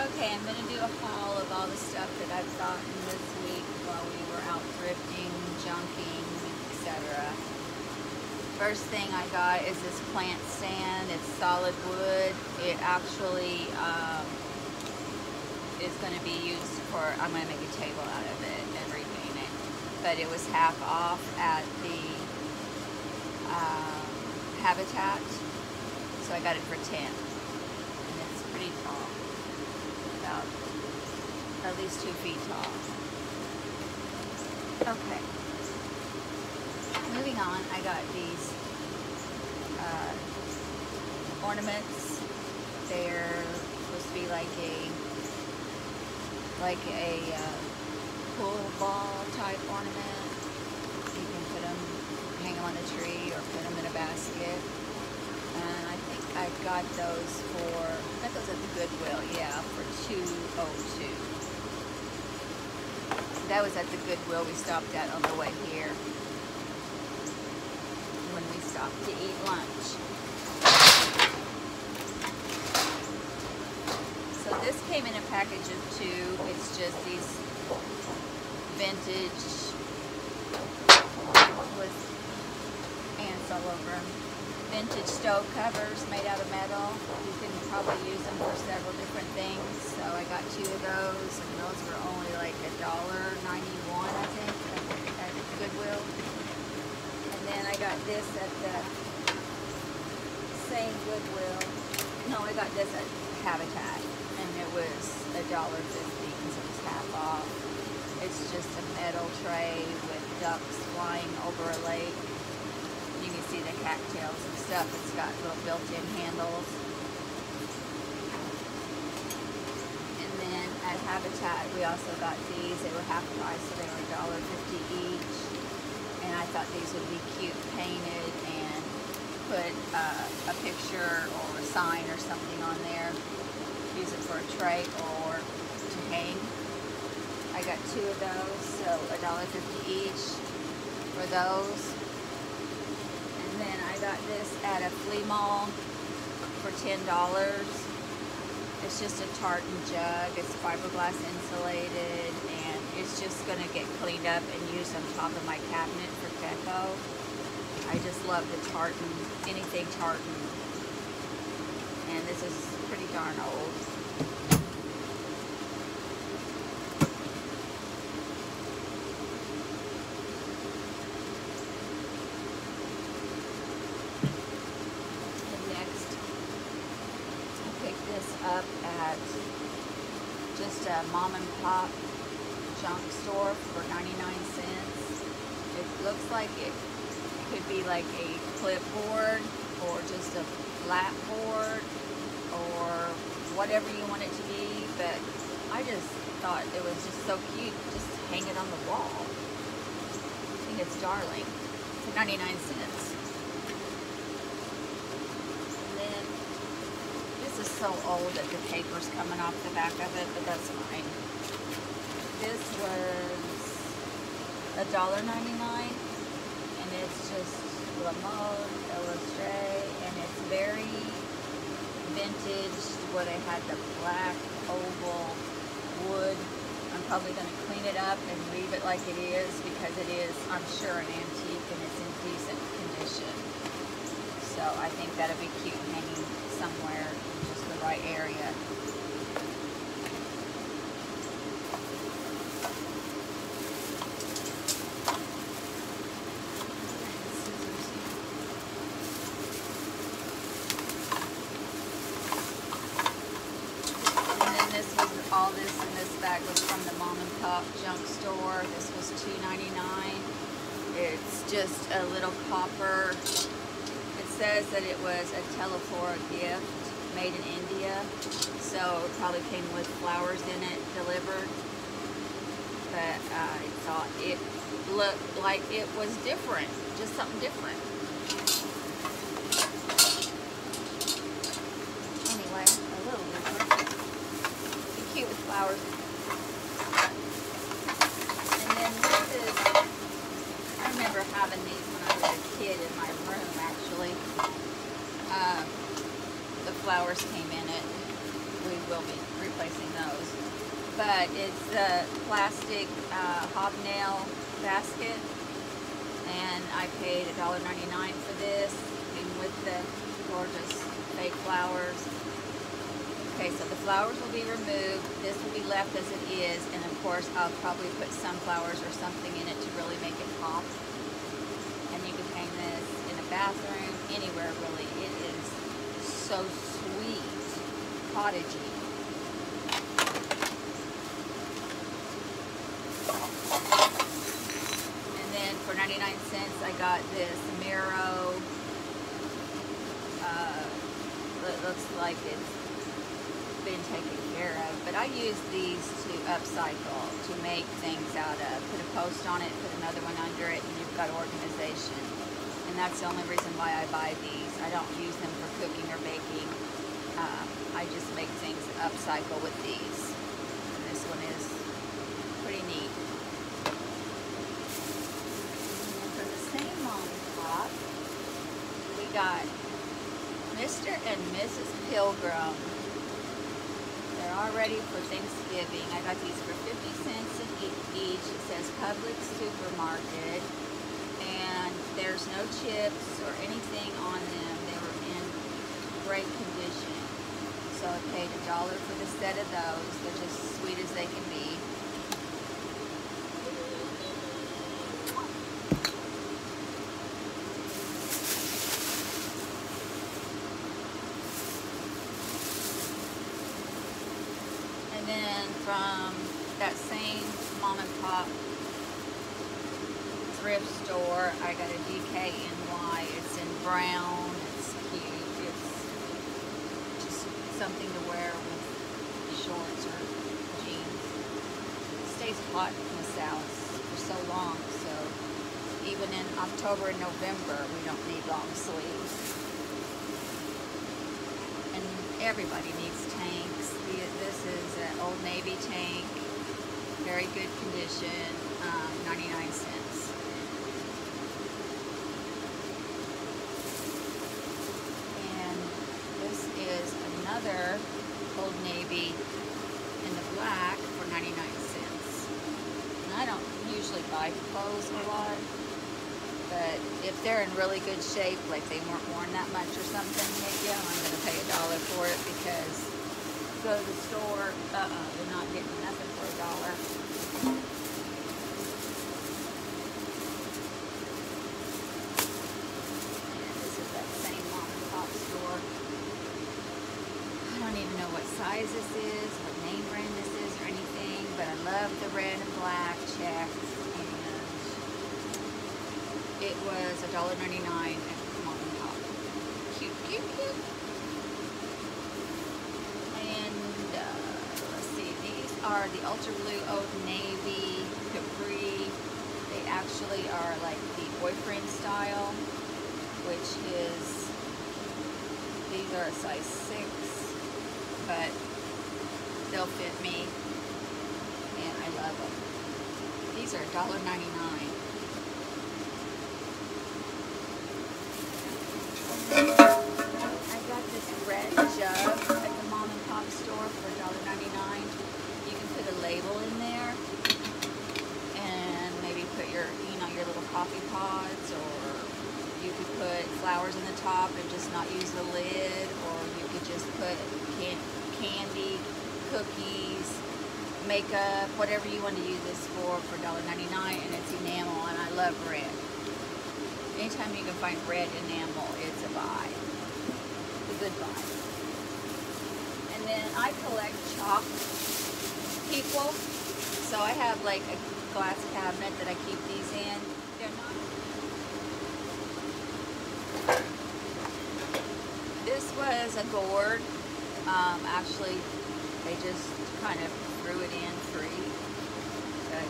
Okay, I'm gonna do a haul of all the stuff that I've gotten this week while we were out thrifting, junking, etc. First thing I got is this plant stand. It's solid wood. It actually um, is to be used for, I'm to make a table out of it and repaint it. But it was half off at the um, Habitat. So I got it for 10. And it's pretty tall. About at least two feet tall. Okay. Moving on, I got these uh, ornaments. They're supposed to be like a like a uh, pool ball type ornament. You can put them, hang them on a tree or put them in a basket. And I I got those for, I got those at the Goodwill, yeah, for 202 That was at the Goodwill we stopped at on the way here when we stopped to eat lunch. So this came in a package of two. It's just these vintage with ants all over them. Vintage stove covers made out of metal. You can probably use them for several different things. So I got two of those, and those were only like a dollar ninety-one, I think, at Goodwill. And then I got this at the same Goodwill. No, I got this at Habitat and it was a dollar fifty because it was half off. It's just a metal tray with ducks flying over a lake. You can see the cattails and stuff. It's got little built-in handles. And then at Habitat, we also got these. They were half price, so they were $1.50 each. And I thought these would be cute painted and put uh, a picture or a sign or something on there use it for a tray or to hang. I got two of those, so $1.50 each for those. Then I got this at a flea mall for $10. It's just a tartan jug. It's fiberglass insulated and it's just going to get cleaned up and used on top of my cabinet for deco. I just love the tartan, anything tartan. And this is pretty darn old. And next, I picked this up at just a mom and pop junk store for 99 cents. It looks like it could be like a clipboard or just a flat board or whatever you want it to be, but I just thought it was just so cute. Just hang it on the wall. I think it's darling. For 99 cents. And then, this is so old that the paper's coming off the back of it, but that's fine. This was $1.99, and it's just La Mode Illustre, and it's very vintage where they had the black oval wood. I'm probably going to clean it up and leave it like it is because it is, I'm sure, an antique and it's in decent condition. So I think that'll be cute hanging somewhere right area. And then this was all this in this bag was from the mom and pop junk store. This was $2.99. It's just a little copper. It says that it was a Teleflora gift made in India. So it probably came with flowers in it delivered. But uh, I thought it looked like it was different. Just something different. flowers. And then this is, I remember having these when I was a kid in my room actually. Um, the flowers came in it. We will be replacing those. But it's the plastic uh, hobnail basket, and I paid $1.99 for this, and with the gorgeous fake flowers. Okay, so the flowers will be removed. This will be left as it is, and of course, I'll probably put sunflowers or something in it to really make it pop. And you can hang this in a bathroom, anywhere really. It is so And then for 99 cents, I got this marrow. Uh, it looks like it's been taken care of. But I use these to upcycle, to make things out of. Put a post on it, put another one under it, and you've got organization. And that's the only reason why I buy these. I don't use them for cooking or baking. Uh, I just make things upcycle with these. And this one is pretty neat. And for the same mom pop, we got Mr. and Mrs. Pilgrim. They're all ready for Thanksgiving. I got these for 50 cents each. It says Publix Supermarket. And there's no chips or anything on them. They were in great condition. So I paid a dollar for the set of those. They're just as sweet as they can be. And then from that same mom and pop thrift store, I got a DKNY. It's in brown. It's cute. It's just something to wear with shorts or jeans. It stays hot in the south for so long, so even in October and November, we don't need long sleeves. And everybody needs tanks. This is an Old Navy tank, very good condition, um, 99 cents. And this is another Old Navy in the black for 99 cents. And I don't usually buy clothes a lot, but if they're in really good shape, like they weren't worn that much or something, yeah, I'm gonna pay a dollar for it because go to the store, uh-uh, they're not getting nothing for a dollar. And this is that same mom and pop store. I don't even know what size this is, what name brand this is or anything, but I love the red and black checks and it was $1.99 at mom and pop. Cute, cute, cute. And uh, let's see, these are the Ultra Blue Navy Capri. They actually are like the boyfriend style, which is, these are a size 6, but they'll fit me, and I love them. These are $1.99. I got this red jug at the mom and pop store for $1.99. You can put a label in there and maybe put your, you know, your little coffee pods or you could put flowers in the top and just not use the lid or you could just put can candy, cookies, makeup, whatever you want to use this for for $1.99 and it's enamel and I love red. Anytime you can find red enamel, it's a buy. It's a good buy. And then I collect chalk people. So I have like a glass cabinet that I keep these in. They're not. This was a gourd. Um, actually, they just kind of threw it in free. But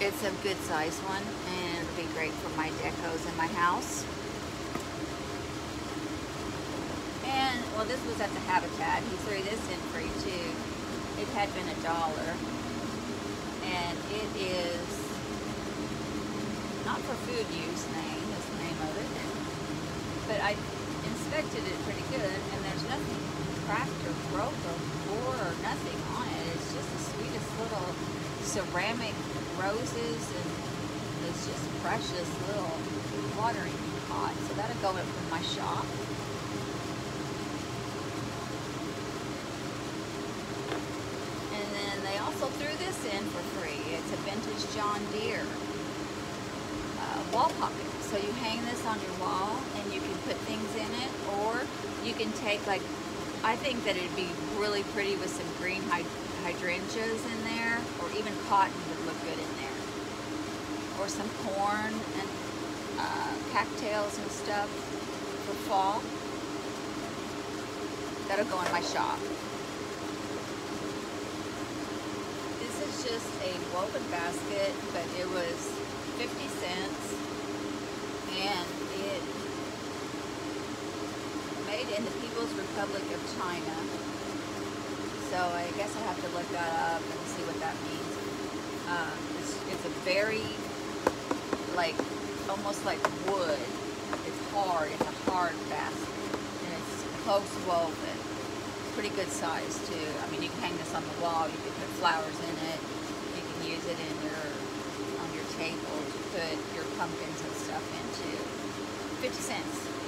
it's a good size one and it'll be great for my decos in my house. And, well, this was at the Habitat. He threw this in free too. It had been a dollar. And it is not for food use name, is the name of it. But I inspected it pretty good and there's nothing cracked or broke or or nothing on it. It's just the sweetest little ceramic roses and it's just precious little watering pot. So that'll go in my shop. And then they also threw this in for free. It's a vintage John Deere uh, wall pocket. So you hang this on your wall and you can put things in it or you can take like, I think that it'd be really pretty with some green hydrangeas in there or even cotton would look good in there. Or some corn and uh, cattails and stuff for fall. That'll go in my shop. This is just a woven basket, but it was 50 cents and it in the People's Republic of China. So I guess I have to look that up and see what that means. Uh, it's, it's a very, like, almost like wood. It's hard. It's a hard basket. And it's close woven. Pretty good size, too. I mean, you can hang this on the wall. You can put flowers in it. You can use it in your on your table to put your pumpkins and stuff into. 50 cents.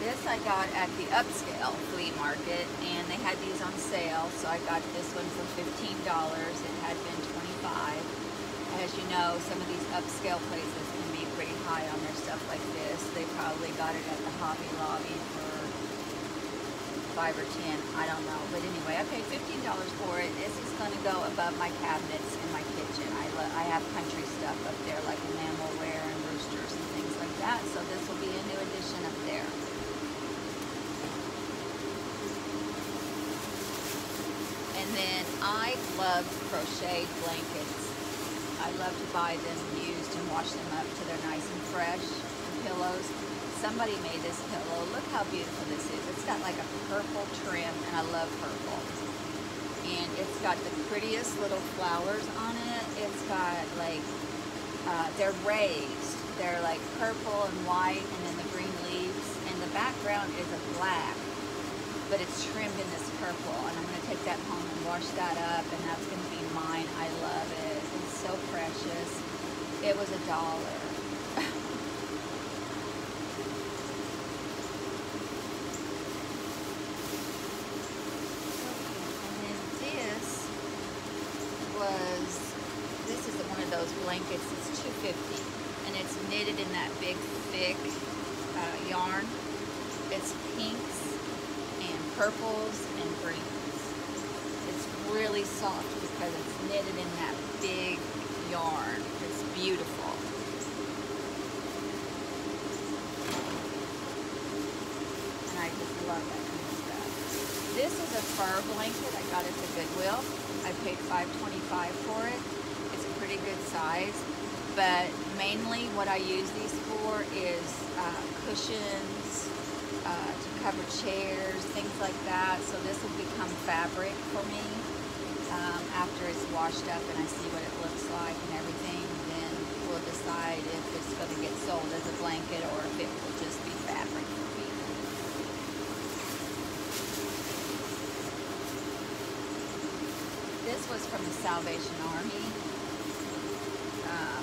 This I got at the upscale flea market and they had these on sale so I got this one for $15. It had been 25 as you know, some of these upscale places can be pretty high on their stuff like this. They probably got it at the Hobby Lobby for five or ten, I don't know. But anyway, I paid $15 for it. This is going to go above my cabinets in my kitchen. I, I have country stuff up there like enamelware and roosters and things like that. So this will be a new addition up there. And then I love crochet blankets. I love to buy them used and wash them up till they're nice and fresh. pillows. Somebody made this pillow. Look how beautiful this is. It's got like a purple trim, and I love purple. And it's got the prettiest little flowers on it. It's got like, uh, they're raised. They're like purple and white, and then the green leaves. And the background is a black, but it's trimmed in this purple. And I'm going to take that home and wash that up, and that's going to be mine. I love it It's so precious. It was a dollar. And then this was this is one of those blankets it's 250 and it's knitted in that big thick uh, yarn it's pinks purples and greens it's really soft because it's knitted in that big yarn. It's beautiful. And I just love that kind of stuff. This is a fur blanket. I got it at Goodwill. I paid $5.25 for it. It's a pretty good size. But mainly what I use these for is uh, cushions, uh, to cover chairs, things like that. So this will become fabric for me um, after it's washed up and I see what it looks like and everything, then we'll decide if it's going to get sold as a blanket or if it will just be fabric for me. This was from the Salvation Army. Um,